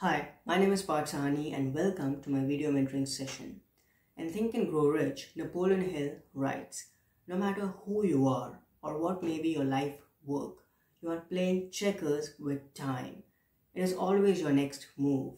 Hi, my name is Parth Sawhney and welcome to my video mentoring session. In Think and Grow Rich, Napoleon Hill writes, No matter who you are or what may be your life work, you are playing checkers with time. It is always your next move.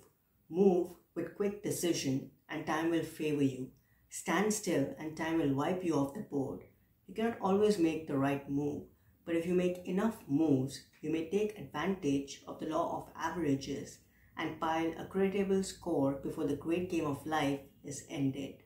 Move with quick decision and time will favor you. Stand still and time will wipe you off the board. You cannot always make the right move, but if you make enough moves, you may take advantage of the law of averages and pile a creditable score before the great game of life is ended.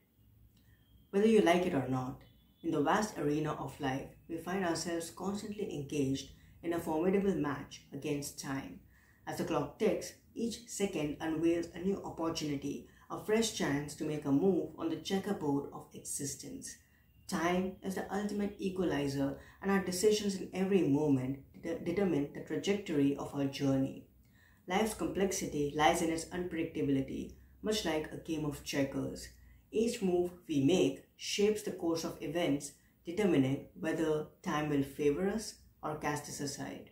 Whether you like it or not, in the vast arena of life, we find ourselves constantly engaged in a formidable match against time. As the clock ticks, each second unveils a new opportunity, a fresh chance to make a move on the checkerboard of existence. Time is the ultimate equalizer, and our decisions in every moment de determine the trajectory of our journey. Life's complexity lies in its unpredictability, much like a game of checkers. Each move we make shapes the course of events, determining whether time will favor us or cast us aside.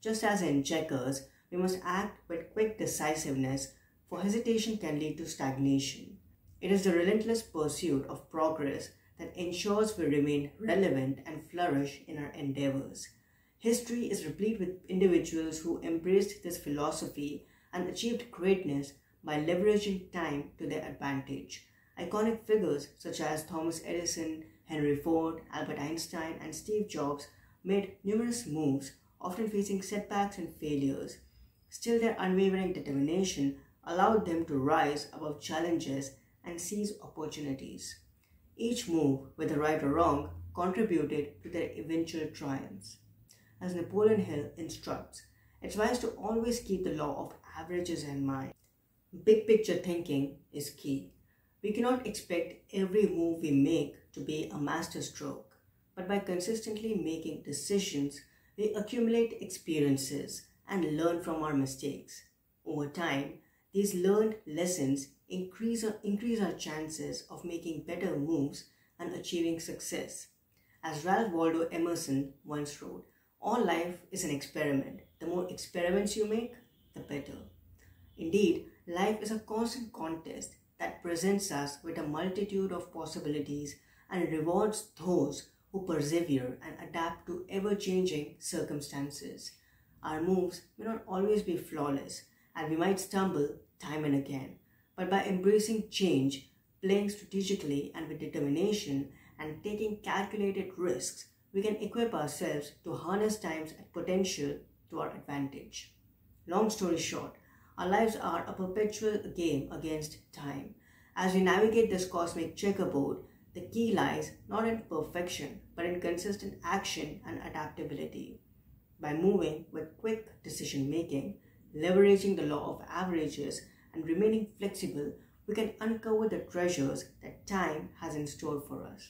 Just as in checkers, we must act with quick decisiveness, for hesitation can lead to stagnation. It is the relentless pursuit of progress that ensures we remain relevant and flourish in our endeavors. History is replete with individuals who embraced this philosophy and achieved greatness by leveraging time to their advantage. Iconic figures such as Thomas Edison, Henry Ford, Albert Einstein, and Steve Jobs made numerous moves, often facing setbacks and failures. Still, their unwavering determination allowed them to rise above challenges and seize opportunities. Each move, whether right or wrong, contributed to their eventual triumphs. As Napoleon Hill instructs, it's wise to always keep the law of averages in mind. Big picture thinking is key. We cannot expect every move we make to be a masterstroke, but by consistently making decisions, we accumulate experiences and learn from our mistakes. Over time, these learned lessons increase our, increase our chances of making better moves and achieving success. As Ralph Waldo Emerson once wrote, all life is an experiment. The more experiments you make, the better. Indeed, life is a constant contest that presents us with a multitude of possibilities and rewards those who persevere and adapt to ever changing circumstances. Our moves may not always be flawless, and we might stumble time and again, but by embracing change, playing strategically and with determination, and taking calculated risks, we can equip ourselves to harness time's potential to our advantage. Long story short, our lives are a perpetual game against time. As we navigate this cosmic checkerboard, the key lies not in perfection, but in consistent action and adaptability. By moving with quick decision making, leveraging the law of averages, and remaining flexible, we can uncover the treasures that time has in store for us.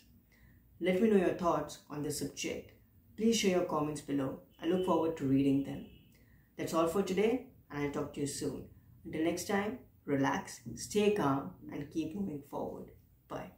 Let me know your thoughts on this subject. Please share your comments below. I look forward to reading them. That's all for today, and I'll talk to you soon. Until next time, relax, stay calm, and keep moving forward. Bye.